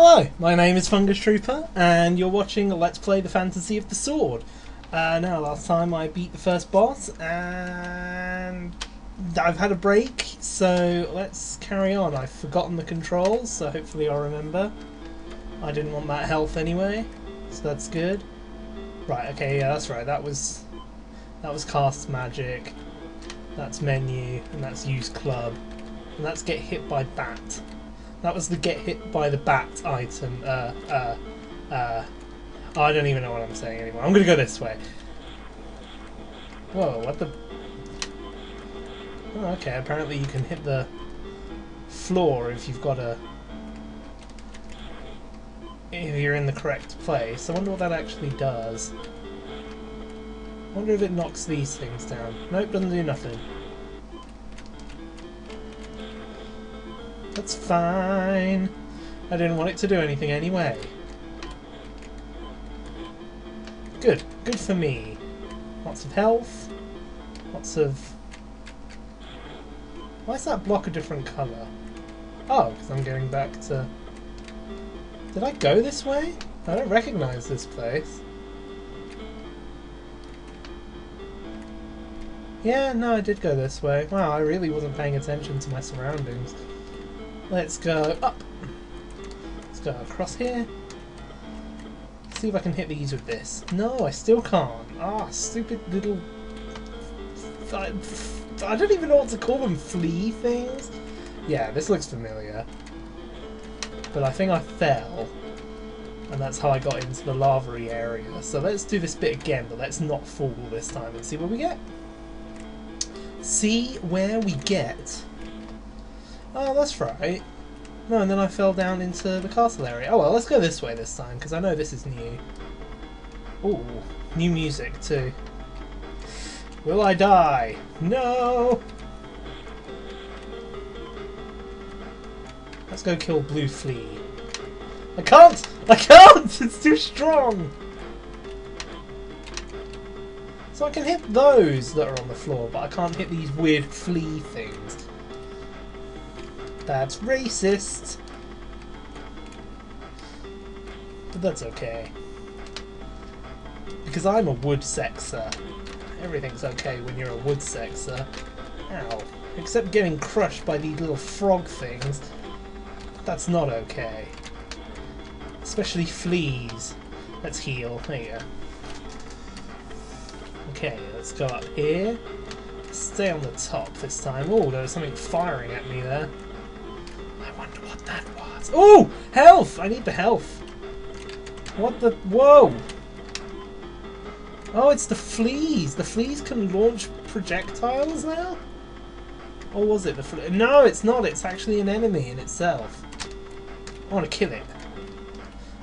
Hello, my name is Fungus Trooper, and you're watching Let's Play the Fantasy of the Sord. Uh, now, last time I beat the first boss, and I've had a break, so let's carry on. I've forgotten the controls, so hopefully I'll remember. I didn't want that health anyway, so that's good. Right, okay, yeah, that's right. That was that was cast magic. That's menu, and that's use club, and that's get hit by bat. That was the get hit by the bat item. Uh, uh, uh. I don't even know what I'm saying anymore. I'm gonna go this way. Whoa, what the? Oh, okay, apparently you can hit the floor if you've got a. If you're in the correct place. I wonder what that actually does. I wonder if it knocks these things down. Nope, doesn't do nothing. That's fine. I didn't want it to do anything anyway. Good. Good for me. Lots of health. Lots of... Why is that block a different colour? Oh, because I'm going back to... Did I go this way? I don't recognise this place. Yeah, no, I did go this way. Wow, I really wasn't paying attention to my surroundings. Let's go up. Let's go across here. See if I can hit these with this. No, I still can't. Ah, stupid little... I, I don't even know what to call them. Flea things? Yeah, this looks familiar. But I think I fell. And that's how I got into the lavary area. So let's do this bit again, but let's not fall this time and see what we get. See where we get Oh, that's right. No, and then I fell down into the castle area. Oh well, let's go this way this time, because I know this is new. Ooh, new music too. Will I die? No! Let's go kill Blue Flea. I can't! I can't! It's too strong! So I can hit those that are on the floor, but I can't hit these weird flea things. That's racist. But that's okay. Because I'm a wood sexer. Everything's okay when you're a wood sexer. Ow. Except getting crushed by these little frog things. That's not okay. Especially fleas. Let's heal. There you go. Okay, let's go up here. Stay on the top this time. Oh, there was something firing at me there Oh! Health! I need the health. What the... Whoa! Oh, it's the fleas. The fleas can launch projectiles now? Or was it the? No, it's not. It's actually an enemy in itself. I want to kill it.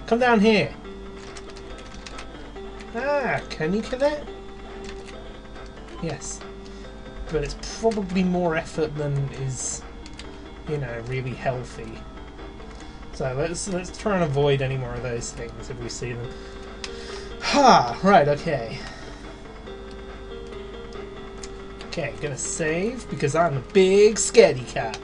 Come down here. Ah, can you kill it? Yes. But it's probably more effort than is you know, really healthy. So let's let's try and avoid any more of those things if we see them. Ha! Right, okay. Okay, gonna save because I'm a big scaredy cat.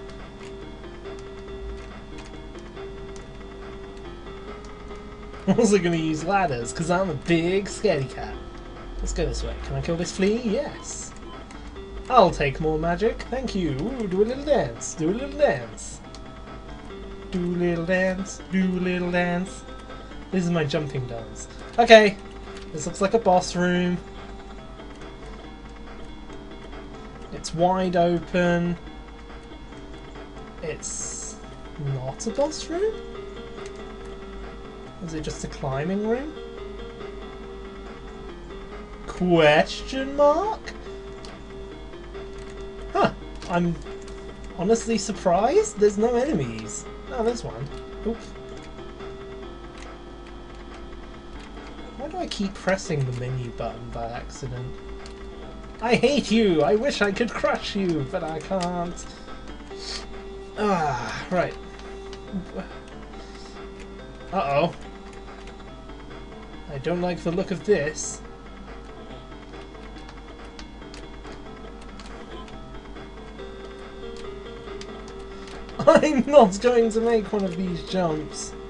I'm also gonna use ladders because I'm a big scaredy cat. Let's go this way. Can I kill this flea? Yes. I'll take more magic. Thank you. Ooh, do a little dance. Do a little dance. Do little dance. Do little dance. This is my jumping dance. Okay. This looks like a boss room. It's wide open. It's not a boss room? Is it just a climbing room? Question mark? Huh, I'm honestly surprised there's no enemies. Oh, there's one. Oops. Why do I keep pressing the menu button by accident? I hate you! I wish I could crush you, but I can't. Ah, right. Uh-oh. I don't like the look of this. I'm not going to make one of these jumps.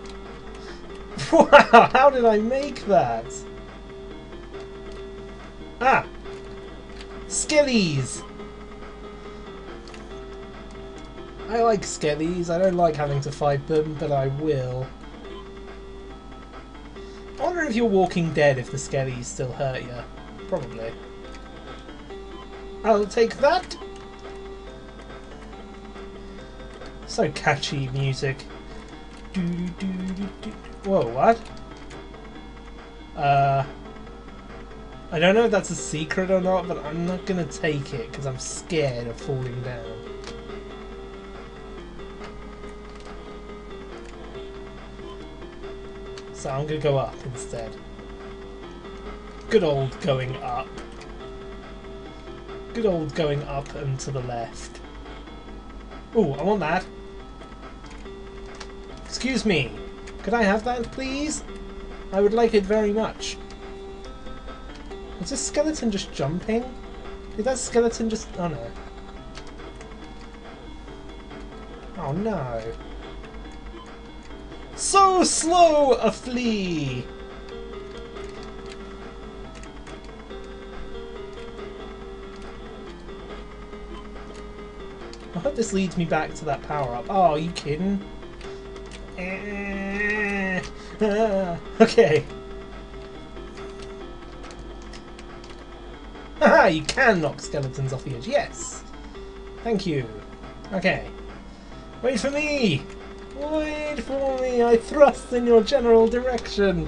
Wow, how did I make that? Ah! Skellies! I like skellies. I don't like having to fight them, but I will. I wonder if you're Walking Dead if the skellies still hurt you. Probably. I'll take that! So catchy music. Do, do, do. Whoa, what? Uh, I don't know if that's a secret or not, but I'm not gonna take it because I'm scared of falling down. So I'm gonna go up instead. Good old going up. Good old going up and to the left. Oh, I want that. Excuse me. Could I have that, please? I would like it very much. Is this skeleton just jumping? Did that skeleton just... Oh no. Oh no. So slow a flea! I hope this leads me back to that power up. Oh, are you kidding? Okay. Haha, you can knock skeletons off the edge. Yes! Thank you. Okay. Wait for me! Wait for me! I thrust in your general direction!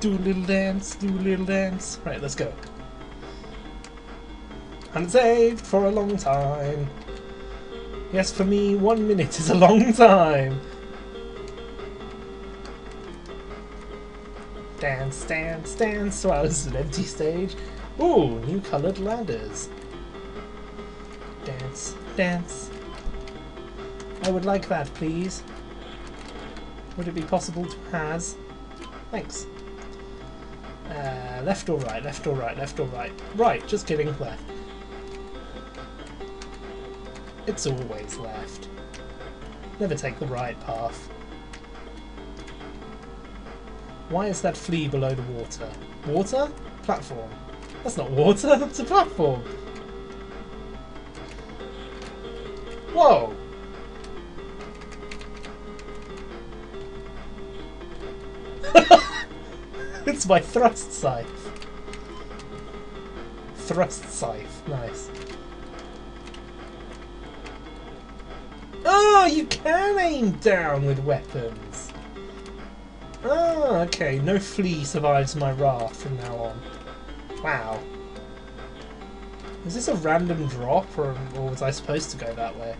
Do a little dance, do a little dance. Right, let's go. Unsaved for a long time. Yes, for me, one minute is a long time. Dance, dance, dance. Wow, this is an empty stage. Ooh, new coloured ladders. Dance, dance. I would like that, please. Would it be possible to has? Thanks. Uh, left or right, left or right, left or right. Right, just kidding, left. It's always left. Never take the right path. Why is that flea below the water? Water? Platform. That's not water, that's a platform. Whoa! it's my thrust scythe. Thrust scythe, nice. Oh, you can aim down with weapons. Ah, okay. No flea survives my wrath from now on. Wow. Is this a random drop, or, or was I supposed to go that way?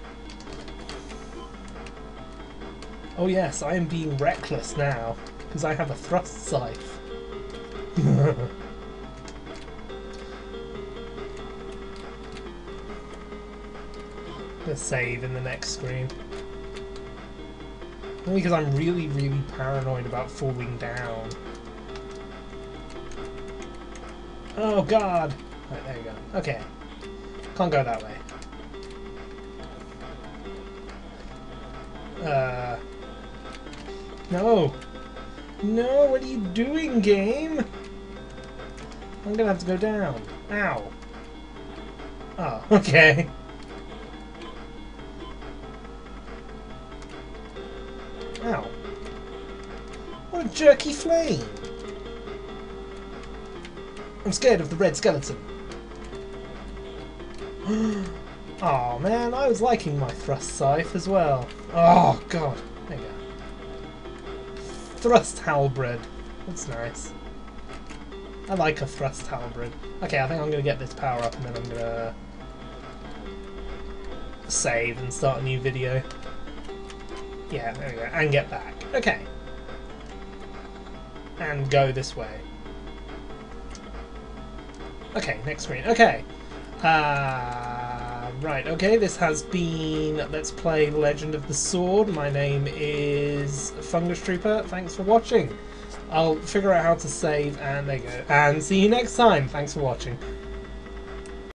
Oh yes, I am being reckless now, because I have a thrust scythe. Let's save in the next screen. Only because I'm really, really paranoid about falling down. Oh god! Right, there you go. Okay. Can't go that way. Uh... No! No, what are you doing, game? I'm gonna have to go down. Ow. Oh, okay. Ow. What a jerky flame! I'm scared of the red skeleton. oh man, I was liking my thrust scythe as well. Oh god. There you go. Thrust halberd. That's nice. I like a thrust halberd. Okay, I think I'm gonna get this power up and then I'm gonna save and start a new video. Yeah, there we go. And get back. Okay. And go this way. Okay, next screen. Okay. Uh, right, okay, this has been Let's Play Legend of the Sword. My name is Fungus Trooper. Thanks for watching. I'll figure out how to save, and there you go. And see you next time. Thanks for watching.